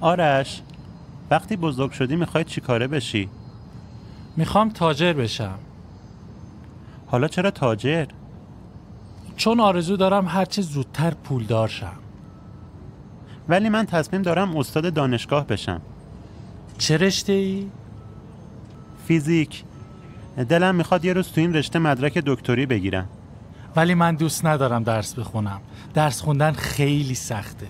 آرش وقتی بزرگ شدی می‌خوای چیکاره بشی؟ می‌خوام تاجر بشم. حالا چرا تاجر؟ چون آرزو دارم هرچه زودتر پولدار شم. ولی من تصمیم دارم استاد دانشگاه بشم. چه رشته ای؟ فیزیک. دلم می‌خواد یه روز تو این رشته مدرک دکتری بگیرم. ولی من دوست ندارم درس بخونم. درس خوندن خیلی سخته.